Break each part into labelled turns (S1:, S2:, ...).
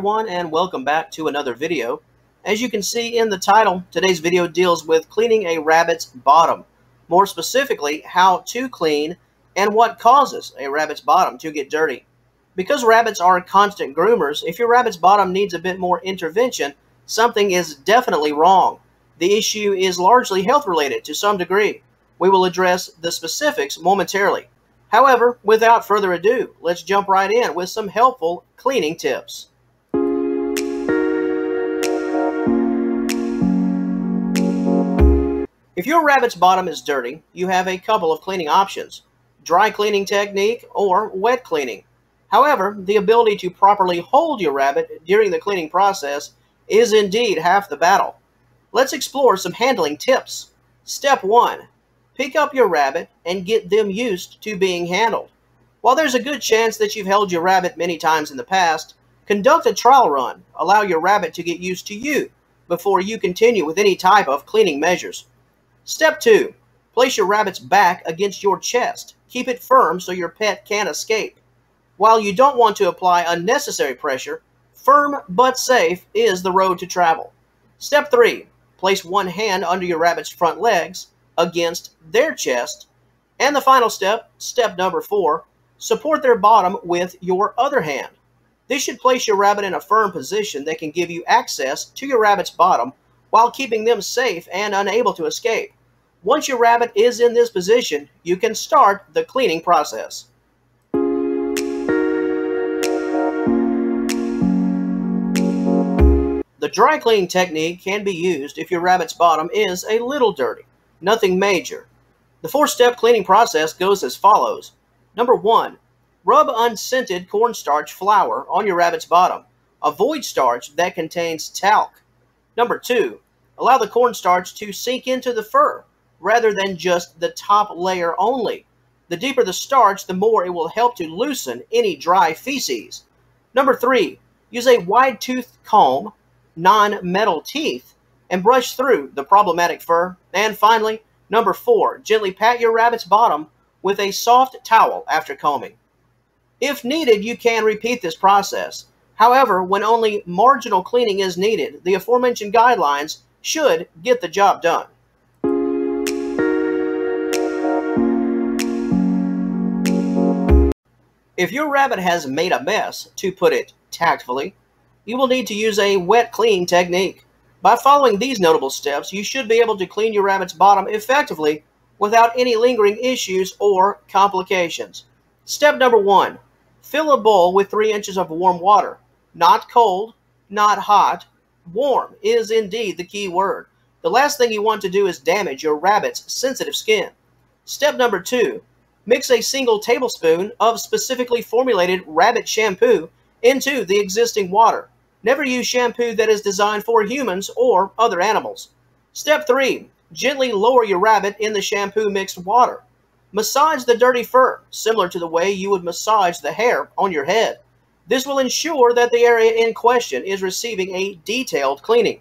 S1: everyone and welcome back to another video. As you can see in the title, today's video deals with cleaning a rabbit's bottom. More specifically, how to clean and what causes a rabbit's bottom to get dirty. Because rabbits are constant groomers, if your rabbit's bottom needs a bit more intervention, something is definitely wrong. The issue is largely health related to some degree. We will address the specifics momentarily. However, without further ado, let's jump right in with some helpful cleaning tips. If your rabbit's bottom is dirty, you have a couple of cleaning options dry cleaning technique or wet cleaning. However, the ability to properly hold your rabbit during the cleaning process is indeed half the battle. Let's explore some handling tips. Step 1 Pick up your rabbit and get them used to being handled. While there's a good chance that you've held your rabbit many times in the past, conduct a trial run. Allow your rabbit to get used to you before you continue with any type of cleaning measures. Step 2. Place your rabbit's back against your chest. Keep it firm so your pet can't escape. While you don't want to apply unnecessary pressure, firm but safe is the road to travel. Step 3. Place one hand under your rabbit's front legs against their chest. And the final step, step number four, support their bottom with your other hand. This should place your rabbit in a firm position that can give you access to your rabbit's bottom while keeping them safe and unable to escape. Once your rabbit is in this position, you can start the cleaning process. The dry cleaning technique can be used if your rabbit's bottom is a little dirty nothing major. The four step cleaning process goes as follows. Number one, rub unscented cornstarch flour on your rabbit's bottom. Avoid starch that contains talc. Number two, allow the cornstarch to sink into the fur rather than just the top layer only. The deeper the starch, the more it will help to loosen any dry feces. Number three, use a wide tooth comb, non metal teeth, and brush through the problematic fur. And finally, number four, gently pat your rabbit's bottom with a soft towel after combing. If needed, you can repeat this process. However, when only marginal cleaning is needed, the aforementioned guidelines should get the job done. If your rabbit has made a mess, to put it tactfully, you will need to use a wet clean technique. By following these notable steps, you should be able to clean your rabbit's bottom effectively without any lingering issues or complications. Step number one, fill a bowl with three inches of warm water. Not cold, not hot, warm is indeed the key word. The last thing you want to do is damage your rabbit's sensitive skin. Step number two, mix a single tablespoon of specifically formulated rabbit shampoo into the existing water. Never use shampoo that is designed for humans or other animals. Step 3. Gently lower your rabbit in the shampoo mixed water. Massage the dirty fur, similar to the way you would massage the hair on your head. This will ensure that the area in question is receiving a detailed cleaning.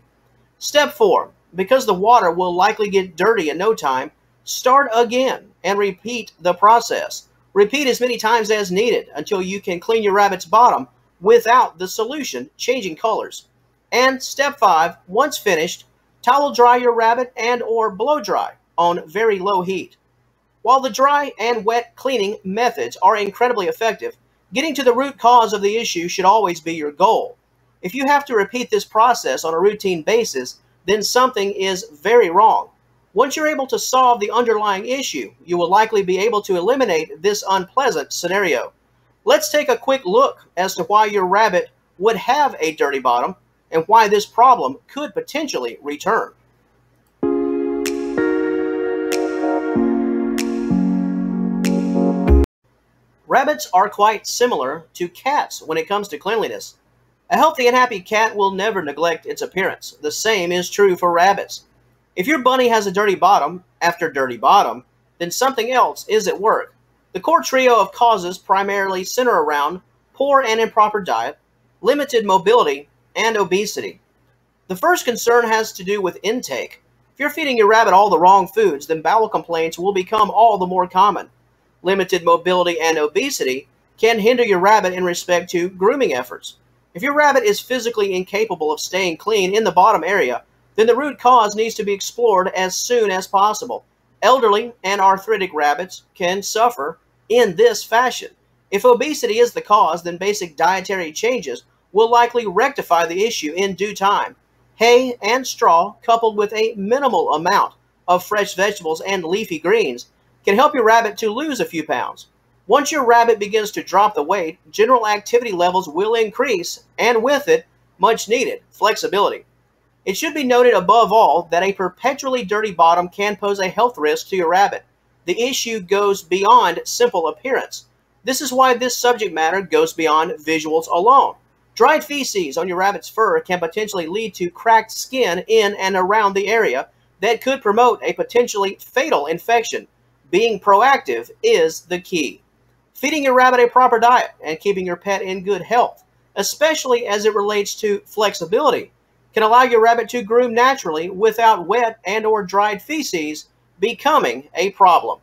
S1: Step 4. Because the water will likely get dirty in no time, start again and repeat the process. Repeat as many times as needed until you can clean your rabbit's bottom without the solution changing colors. And step 5, once finished, towel dry your rabbit and or blow dry on very low heat. While the dry and wet cleaning methods are incredibly effective, getting to the root cause of the issue should always be your goal. If you have to repeat this process on a routine basis, then something is very wrong. Once you're able to solve the underlying issue, you will likely be able to eliminate this unpleasant scenario. Let's take a quick look as to why your rabbit would have a dirty bottom and why this problem could potentially return. Rabbits are quite similar to cats when it comes to cleanliness. A healthy and happy cat will never neglect its appearance. The same is true for rabbits. If your bunny has a dirty bottom after dirty bottom, then something else is at work. The core trio of causes primarily center around poor and improper diet, limited mobility, and obesity. The first concern has to do with intake. If you're feeding your rabbit all the wrong foods, then bowel complaints will become all the more common. Limited mobility and obesity can hinder your rabbit in respect to grooming efforts. If your rabbit is physically incapable of staying clean in the bottom area, then the root cause needs to be explored as soon as possible. Elderly and arthritic rabbits can suffer in this fashion. If obesity is the cause, then basic dietary changes will likely rectify the issue in due time. Hay and straw, coupled with a minimal amount of fresh vegetables and leafy greens, can help your rabbit to lose a few pounds. Once your rabbit begins to drop the weight, general activity levels will increase, and with it, much needed flexibility. It should be noted above all that a perpetually dirty bottom can pose a health risk to your rabbit. The issue goes beyond simple appearance. This is why this subject matter goes beyond visuals alone. Dried feces on your rabbit's fur can potentially lead to cracked skin in and around the area that could promote a potentially fatal infection. Being proactive is the key. Feeding your rabbit a proper diet and keeping your pet in good health, especially as it relates to flexibility, can allow your rabbit to groom naturally without wet and or dried feces becoming a problem.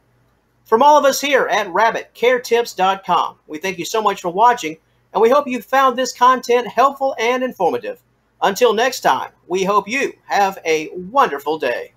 S1: From all of us here at rabbitcaretips.com, we thank you so much for watching and we hope you found this content helpful and informative. Until next time, we hope you have a wonderful day.